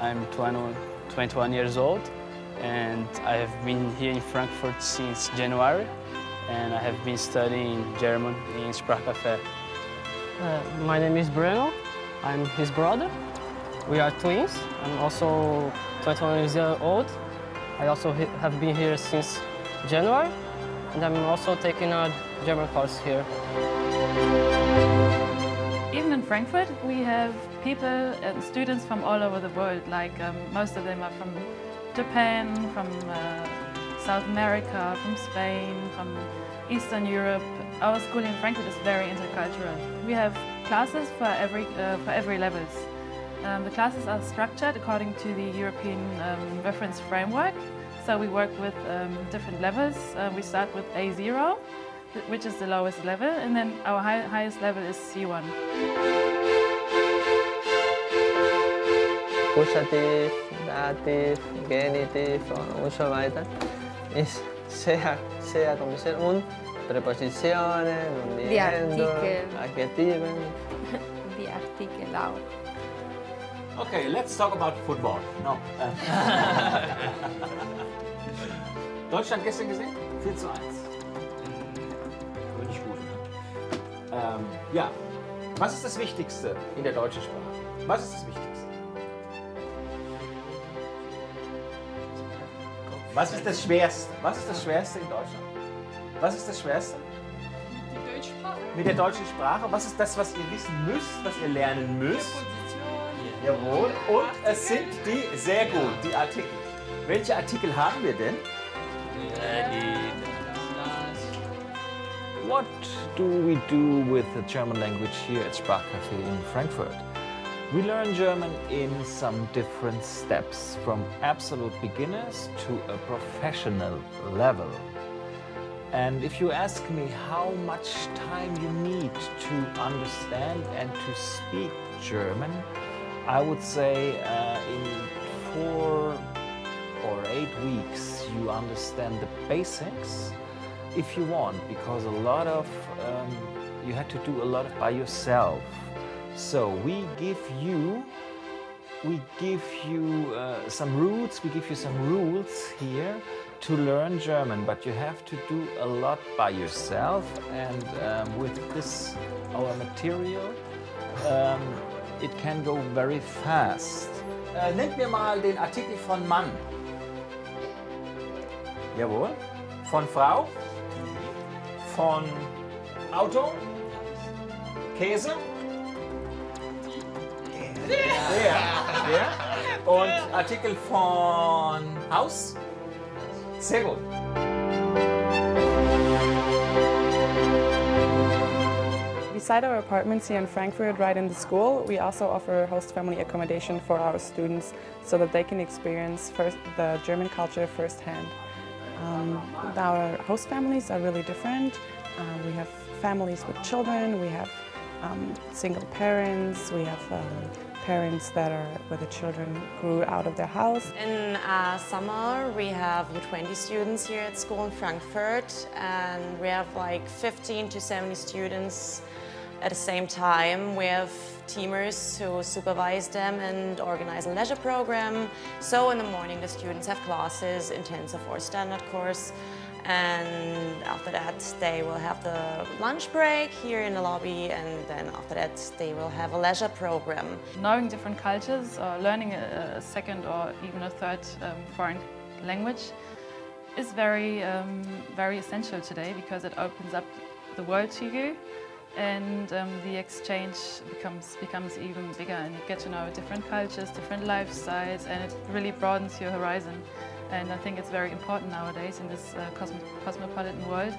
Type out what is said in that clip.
I'm 20, 21 years old and I have been here in Frankfurt since January and I have been studying German in Sprachcaffe. Uh, my name is Bruno. I'm his brother. We are twins. I'm also 21 years old. I also have been here since January and I'm also taking a German course here. Frankfurt, we have people and students from all over the world. Like um, most of them are from Japan, from uh, South America, from Spain, from Eastern Europe. Our school in Frankfurt is very intercultural. We have classes for every, uh, for every levels. Um, the classes are structured according to the European um, reference framework. So we work with um, different levels. Uh, we start with A0, which is the lowest level, and then our high, highest level is C1. Accusative, dative, genitive und so weiter. Ist sehr, sehr kompliziert. Und Präpositionen und die, Artikel. Adjektiven. Die Artikel auch. Okay, let's talk about football. No. Deutschland gestern gesehen? 4 zu 1. Ähm, ja. Was ist das Wichtigste in der deutschen Sprache? Was ist das Wichtigste? Was ist das Schwerste? Was ist das Schwerste in Deutschland? Was ist das Schwerste? Die Deutschsprache? Mit der deutschen Sprache? Was ist das, was ihr wissen müsst, was ihr lernen müsst? Position. Jawohl. Und es sind die, sehr gut, die Artikel. Welche Artikel haben wir denn? What do we do with the German language here at Sprachcaffe in Frankfurt? We learn German in some different steps, from absolute beginners to a professional level. And if you ask me how much time you need to understand and to speak German, I would say uh, in four or eight weeks you understand the basics if you want, because a lot of um, you had to do a lot by yourself. So we give you we give you uh, some roots, we give you some rules here to learn German, but you have to do a lot by yourself. And um, with this, our material, um, it can go very fast. Äh, nennt mir mal den Artikel von Mann. Jawohl. Von Frau. Von Auto. Käse. Der. Der. Und Artikel von Haus. Sehr gut. Beside our apartments here in Frankfurt, right in the school, we also offer host family accommodation for our students so that they can experience first, the German culture firsthand. Um, our host families are really different. Uh, we have families with children, we have um, single parents, we have um, parents that are where the children grew out of their house. In uh, summer, we have U20 students here at school in Frankfurt, and we have like 15 to 70 students at the same time. We have teamers who supervise them and organize a leisure program. So in the morning, the students have classes, intensive or standard course. And after that, they will have the lunch break here in the lobby, and then after that, they will have a leisure program. Knowing different cultures or learning a, a second or even a third um, foreign language is very, um, very essential today because it opens up the world to you and um, the exchange becomes becomes even bigger and you get to know different cultures, different lifestyles and it really broadens your horizon and I think it's very important nowadays in this uh, cosmo cosmopolitan world.